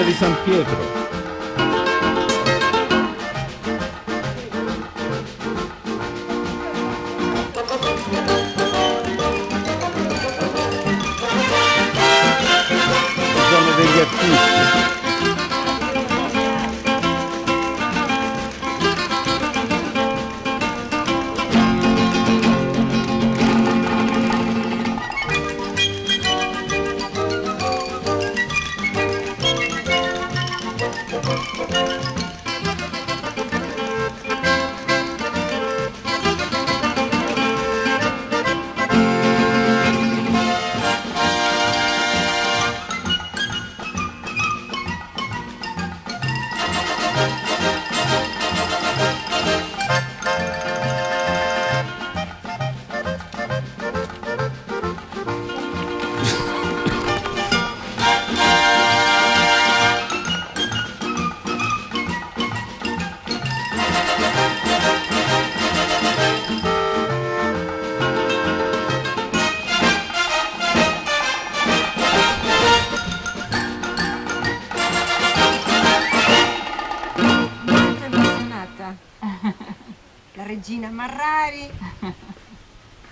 di San Pietro. La regina Marrari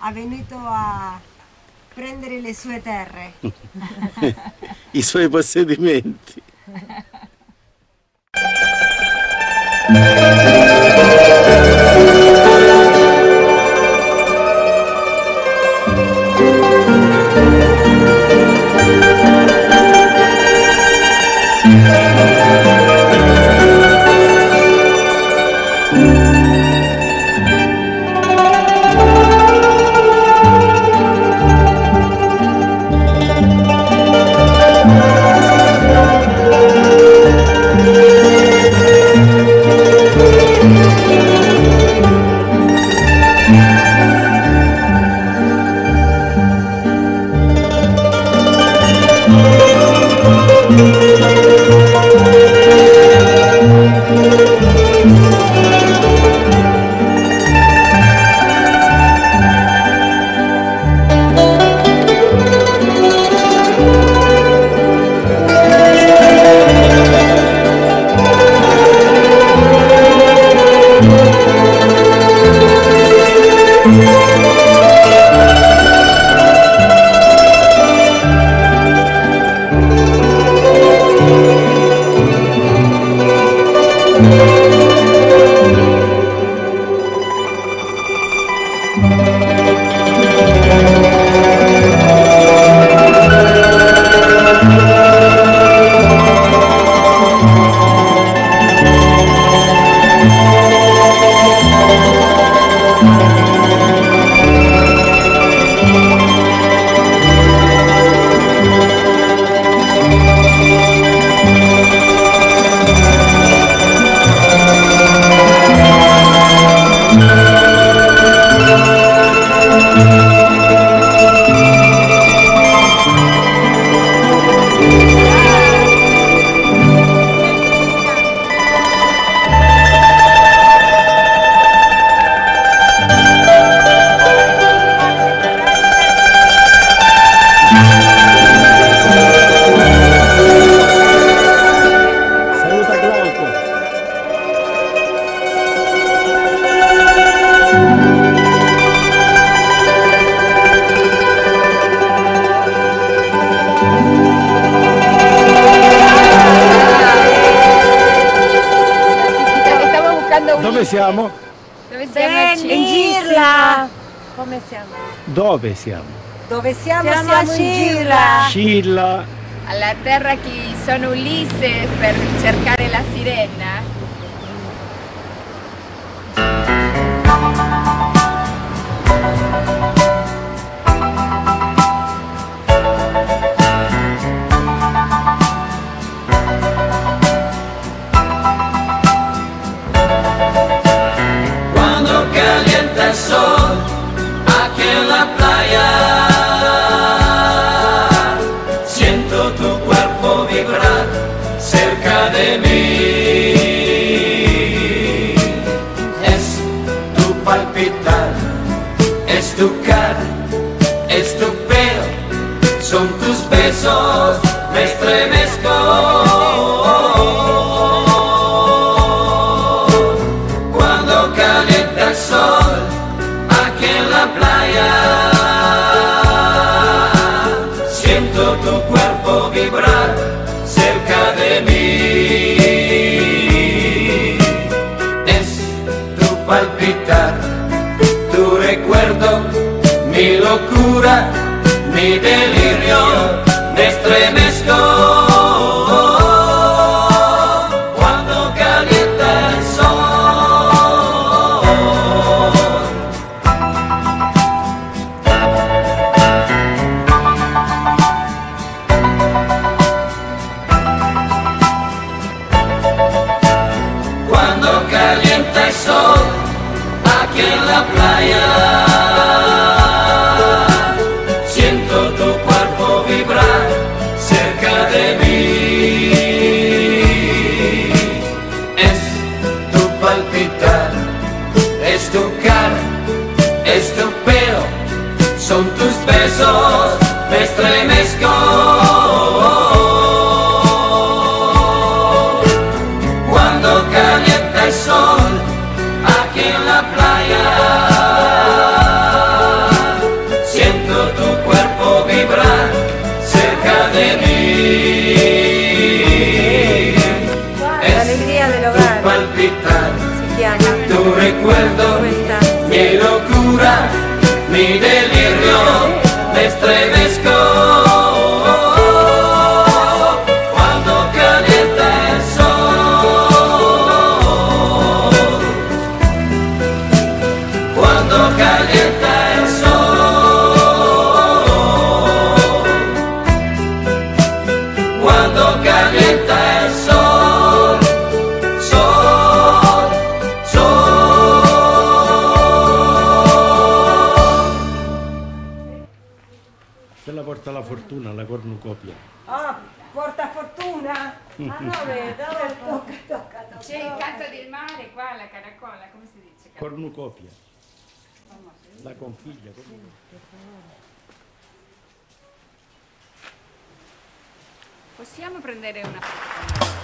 ha venuto a prendere le sue terre. I suoi possedimenti. Dove siamo? Dove siamo? Girla! Come siamo? Dove siamo? Dove siamo? Siamo Siamo, a in Girla. Girla! Scilla. alla terra che sono Ulisse per cercare la sirena. estupendo son tus besos, me estremezco. Cuando calienta el sol aquí en la playa, siento tu cuerpo vibrar cerca de mí. Es tu palpitar. Mi delirio, me estremezco. Cuando calienta el sol cuando calienta el sol aquí en la playa. Besos, me estremezco. cuando calienta el sol aquí en la playa. Siento tu cuerpo vibrar cerca de mí. La Es alegría del tu hogar. palpitar, Tiana. tu recuerdo, mi locura, mi delirio, Siempre me cornucopia. Ah, porta fortuna. Ah, no vedo. Tocca, tocca, tocca. C'è il canto del mare qua, la caracola, come si dice? Cornucopia. La conchiglia. Possiamo prendere una foto?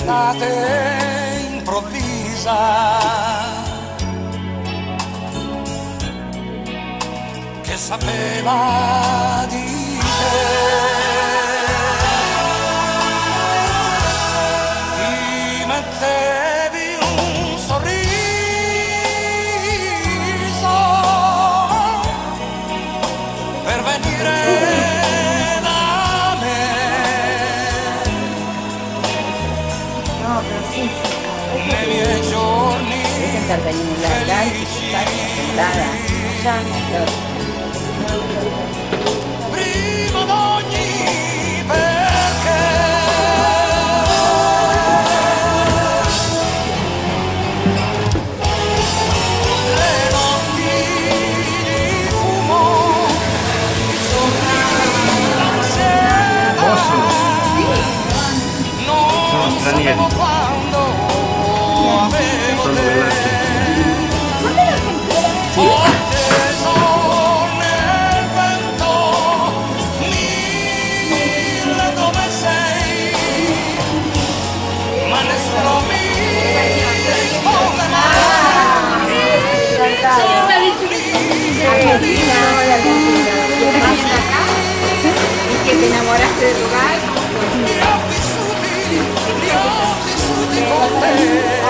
Un'estate improvvisa che sapeva di te.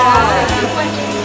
把我